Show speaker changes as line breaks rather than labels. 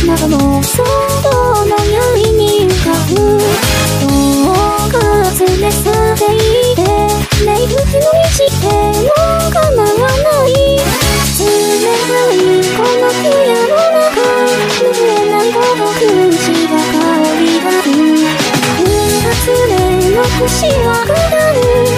衝動の闇に浮かぶ遠く連れ去っていて名物のしても構わない冷たいこの部屋の中拭えないほど苦しが香りがる二つ目の節はる